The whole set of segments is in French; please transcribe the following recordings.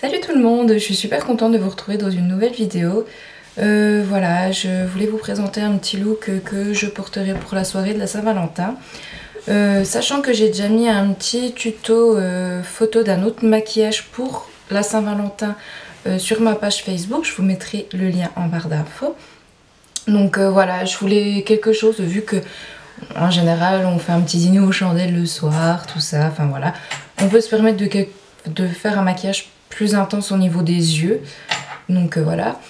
Salut tout le monde, je suis super contente de vous retrouver dans une nouvelle vidéo. Euh, voilà, je voulais vous présenter un petit look que je porterai pour la soirée de la Saint-Valentin. Euh, sachant que j'ai déjà mis un petit tuto euh, photo d'un autre maquillage pour la Saint-Valentin sur ma page Facebook, je vous mettrai le lien en barre d'infos. Donc voilà, je voulais quelque chose vu que en général on fait un petit dîner aux chandelles le soir, tout ça, enfin voilà. On peut se permettre de, de faire un maquillage plus intense au niveau des yeux. Donc euh, voilà.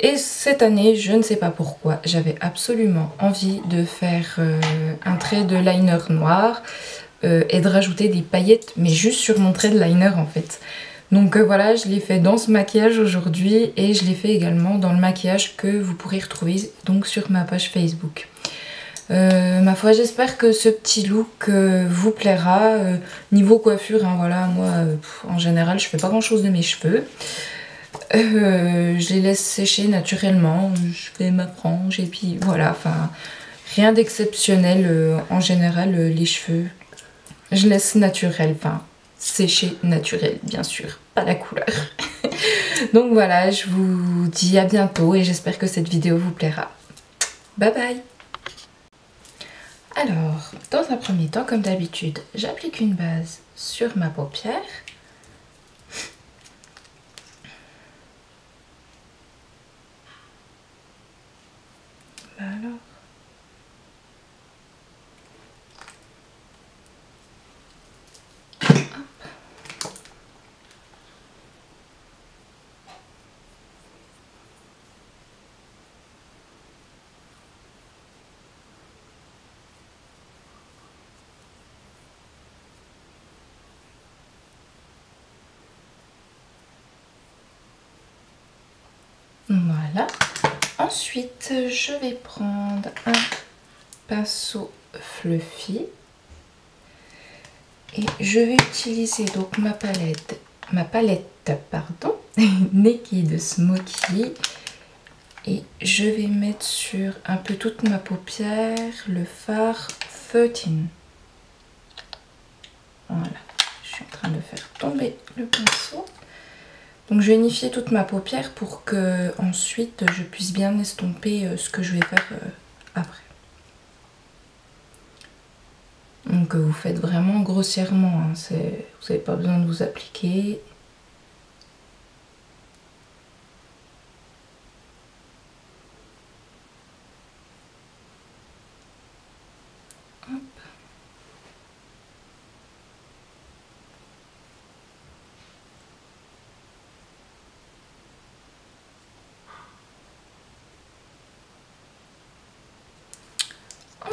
Et cette année, je ne sais pas pourquoi, j'avais absolument envie de faire euh, un trait de liner noir euh, et de rajouter des paillettes, mais juste sur mon trait de liner en fait. Donc voilà, je l'ai fait dans ce maquillage aujourd'hui et je l'ai fait également dans le maquillage que vous pourrez retrouver donc sur ma page Facebook. Euh, ma foi, j'espère que ce petit look euh, vous plaira. Euh, niveau coiffure, hein, voilà, moi, en général, je fais pas grand chose de mes cheveux. je les laisse sécher naturellement. Je fais ma frange et puis voilà, rien d'exceptionnel. en général, les cheveux, je laisse naturel, enfin, sécher naturel, bien sûr, pas la couleur. Donc voilà, je vous dis à bientôt et j'espère que cette vidéo vous plaira. Bye bye alors, dans un premier temps, comme d'habitude, j'applique une base sur ma paupière. Alors, Voilà. Ensuite, je vais prendre un pinceau fluffy. Et je vais utiliser donc ma palette, ma palette, pardon, Naked Smoky. Et je vais mettre sur un peu toute ma paupière le fard 13. Voilà, je suis en train de faire tomber le pinceau. Donc je vais unifier toute ma paupière pour que ensuite je puisse bien estomper euh, ce que je vais faire euh, après. Donc vous faites vraiment grossièrement, hein. vous n'avez pas besoin de vous appliquer.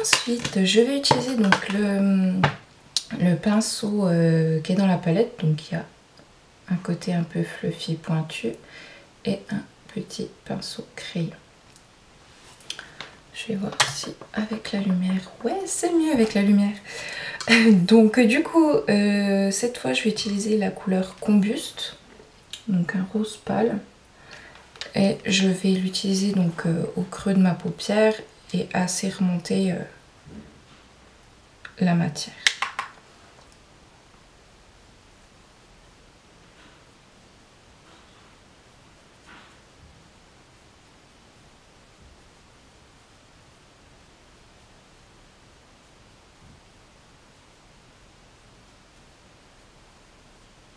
Ensuite, je vais utiliser donc le, pinceau euh, qui est dans la palette. Donc il y a un côté un peu fluffy pointu et un petit pinceau crayon. Je vais voir si avec la lumière... Ouais, c'est mieux avec la lumière. donc du coup, euh, cette fois, je vais utiliser la couleur Combuste. Donc un rose pâle. Et je vais l'utiliser donc euh, au creux de ma paupière et assez remonter euh, la matière.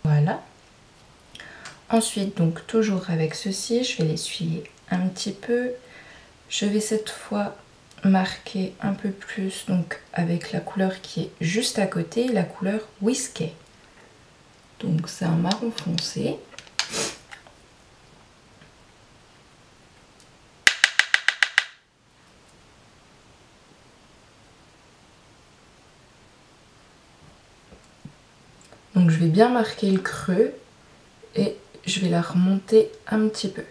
Voilà. Ensuite, donc toujours avec ceci, je vais l'essuyer un petit peu. Je vais cette fois marquer un peu plus donc avec la couleur qui est juste à côté, la couleur Whiskey. Donc c'est un marron foncé. Donc je vais bien marquer le creux et je vais la remonter un petit peu.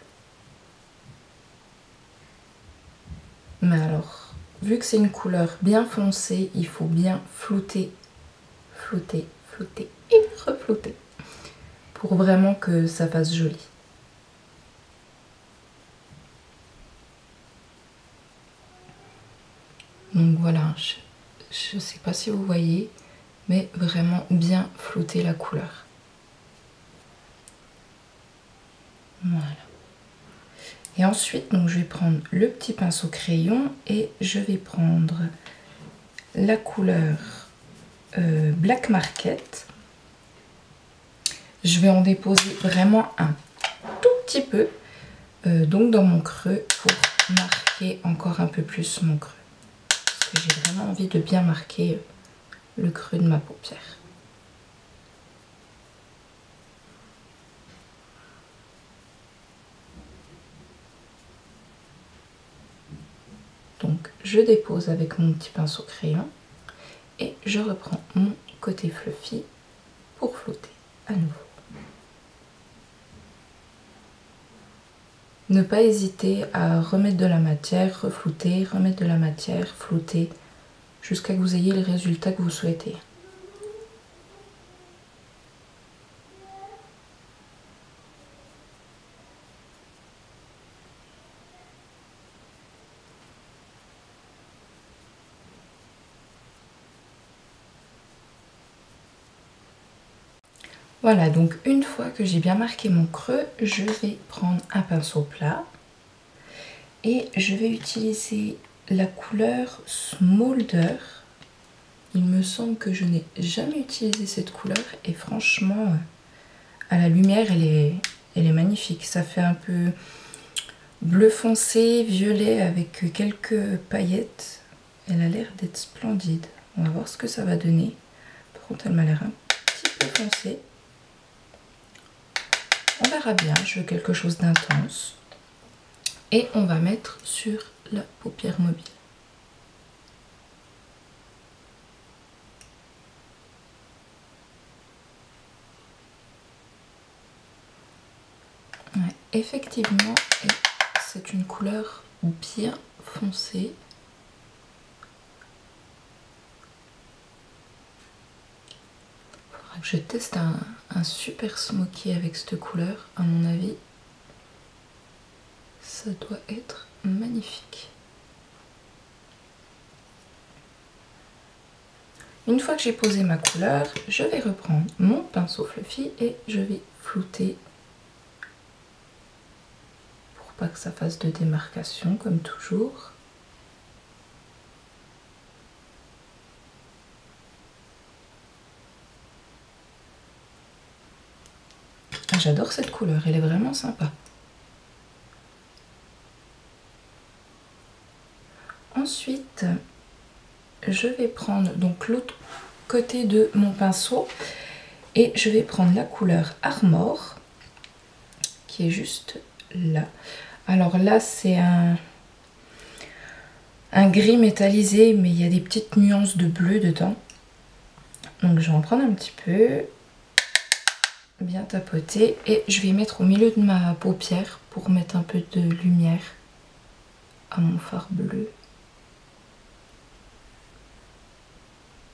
Mais alors, vu que c'est une couleur bien foncée, il faut bien flouter, flouter, flouter et reflouter pour vraiment que ça fasse joli. Donc voilà, je ne sais pas si vous voyez, mais vraiment bien flouter la couleur. Voilà. Et ensuite, je vais prendre le petit pinceau crayon et je vais prendre la couleur euh, Black Market. Je vais en déposer vraiment un tout petit peu, euh, donc dans mon creux, pour marquer encore un peu plus mon creux. Parce que j'ai vraiment envie de bien marquer le creux de ma paupière. Donc je dépose avec mon petit pinceau crayon et je reprends mon côté fluffy pour flotter à nouveau. Ne pas hésiter à remettre de la matière, reflouter, remettre de la matière, flouter, jusqu'à que vous ayez le résultat que vous souhaitez. Voilà, donc une fois que j'ai bien marqué mon creux, je vais prendre un pinceau plat et je vais utiliser la couleur Smolder. Il me semble que je n'ai jamais utilisé cette couleur et franchement, à la lumière, elle est, elle est magnifique. Ça fait un peu bleu foncé, violet avec quelques paillettes. Elle a l'air d'être splendide. On va voir ce que ça va donner. Par contre, elle m'a l'air un petit peu foncée. Bien, je veux quelque chose d'intense. Et on va mettre sur la paupière mobile. effectivement, c'est une couleur bien foncée. Je teste un, super smoky avec cette couleur, à mon avis. Ça doit être magnifique. Une fois que j'ai posé ma couleur, je vais reprendre mon pinceau fluffy et je vais flouter pour pas que ça fasse de démarcation comme toujours. J'adore cette couleur, elle est vraiment sympa. Ensuite, je vais prendre donc l'autre côté de mon pinceau et je vais prendre la couleur Armor qui est juste là. Alors là, c'est un, un gris métallisé, mais il y a des petites nuances de bleu dedans. Donc je vais en prendre un petit peu bien tapoter et je vais mettre au milieu de ma paupière pour mettre un peu de lumière à mon fard bleu.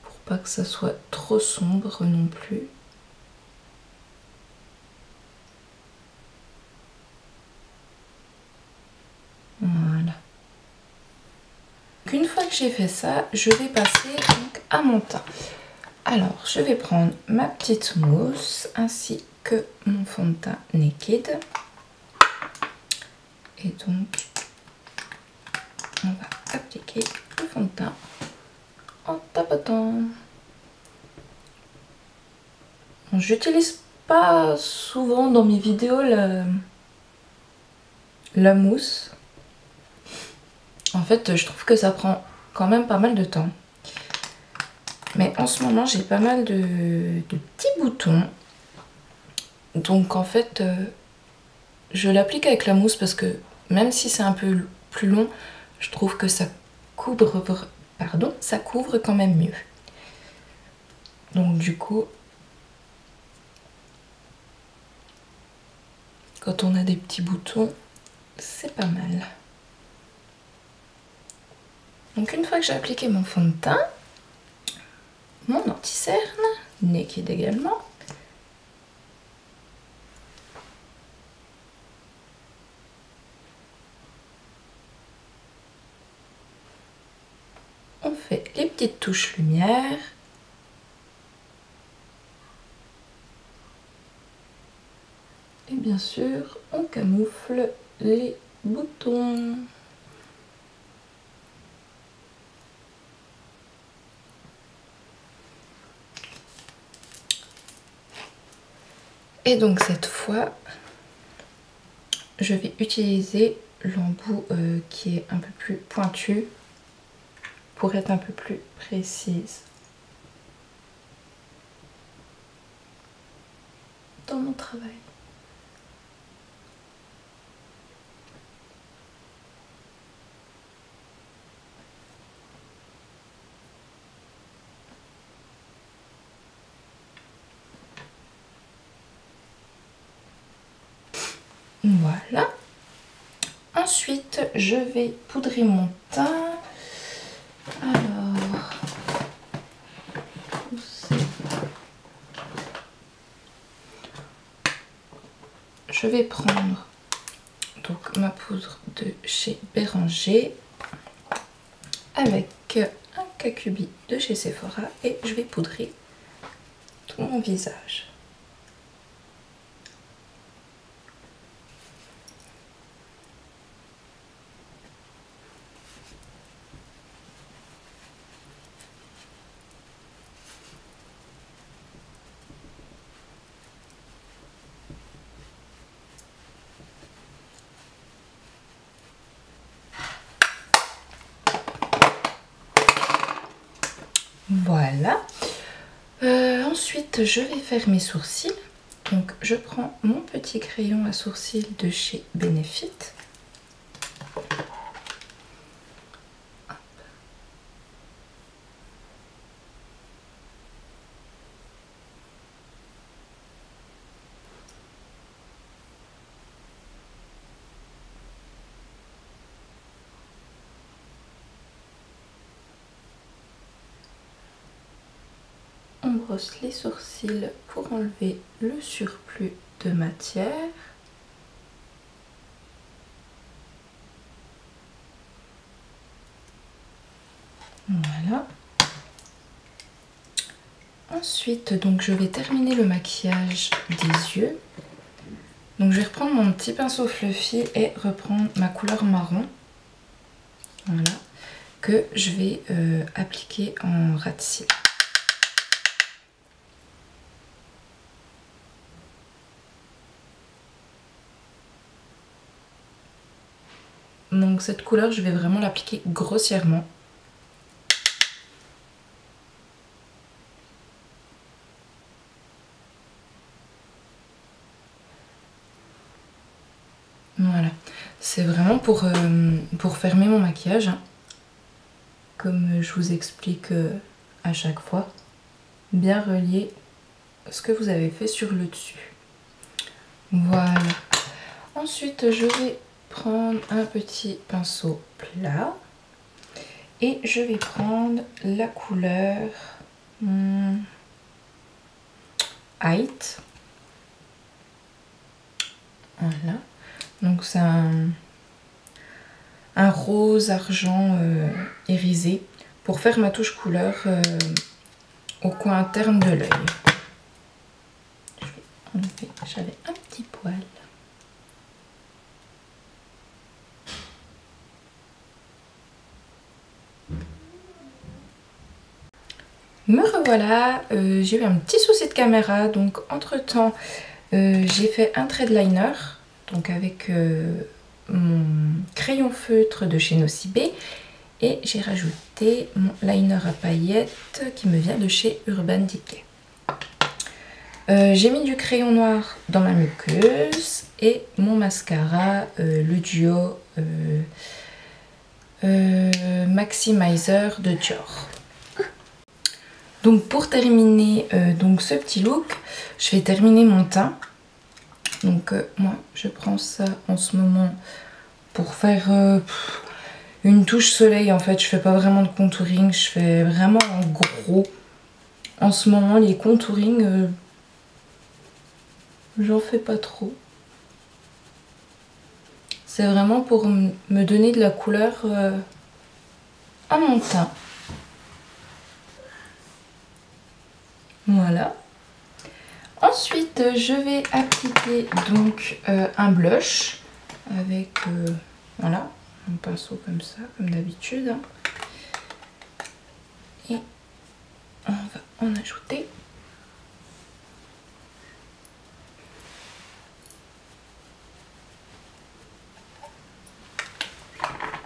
Pour pas que ça soit trop sombre non plus. Voilà. Une fois que j'ai fait ça je vais passer à mon teint alors, je vais prendre ma petite mousse ainsi que mon fond de teint Naked. Et donc, on va appliquer le fond de teint en tapotant. J'utilise pas souvent dans mes vidéos la, mousse. En fait, je trouve que ça prend quand même pas mal de temps. En ce moment, j'ai pas mal de, petits boutons. Donc en fait, euh, je l'applique avec la mousse parce que même si c'est un peu plus long, je trouve que ça couvre, pardon, ça couvre quand même mieux. Donc du coup, quand on a des petits boutons, c'est pas mal. Donc une fois que j'ai appliqué mon fond de teint, mon anti-cerne, naked également. On fait les petites touches lumière. Et bien sûr, on camoufle les boutons. Et donc cette fois, je vais utiliser l'embout euh, qui est un peu plus pointu pour être un peu plus précise dans mon travail. Voilà. Ensuite, je vais poudrer mon teint. Alors, je vais prendre donc ma poudre de chez Béranger avec un Kakubi de chez Sephora et je vais poudrer tout mon visage. Voilà. Euh, ensuite, je vais faire mes sourcils. Donc, je prends mon petit crayon à sourcils de chez Benefit. Les sourcils pour enlever le surplus de matière. Voilà. Ensuite, donc je vais terminer le maquillage des yeux. Donc je vais reprendre mon petit pinceau fluffy et reprendre ma couleur marron. Voilà. Que je vais euh, appliquer en ras de. Donc cette couleur, je vais vraiment l'appliquer grossièrement. Voilà, c'est vraiment pour, euh, pour fermer mon maquillage. Hein. Comme je vous explique euh, à chaque fois. Bien relier ce que vous avez fait sur le dessus. Voilà. Ensuite, je vais prendre un petit pinceau plat et je vais prendre la couleur hmm, Height. Voilà. Donc c'est un, rose argent euh, irisé pour faire ma touche couleur euh, au coin interne de l'œil. J'avais un petit poil. Me revoilà, euh, j'ai eu un petit souci de caméra, donc entre temps euh, j'ai fait un trait de liner, donc avec euh, mon crayon feutre de chez Nocibé, et j'ai rajouté mon liner à paillettes qui me vient de chez Urban Decay. j'ai mis du crayon noir dans ma muqueuse et mon mascara, le duo Maximizer de Dior. Donc pour terminer euh, donc ce petit look, je vais terminer mon teint. Donc euh, moi je prends ça en ce moment pour faire euh, une touche soleil en fait. Je fais pas vraiment de contouring, je fais vraiment en gros. En ce moment les contouring, j'en fais pas trop. C'est vraiment pour me donner de la couleur à mon teint. Voilà. Ensuite, je vais appliquer donc euh, un blush avec euh, voilà, un pinceau comme ça, comme d'habitude. Et on va en ajouter.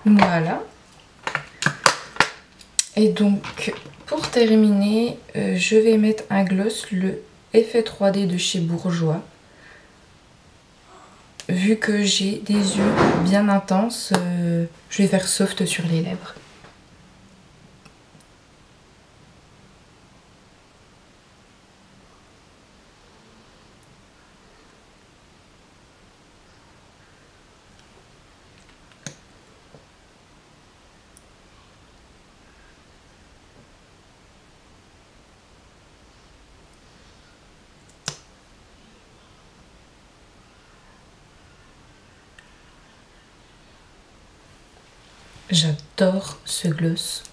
Voilà. Et donc, pour terminer, euh, je vais mettre un gloss, le effet 3D de chez Bourgeois. Vu que j'ai des yeux bien intenses, euh, je vais faire soft sur les lèvres. J'adore ce gloss.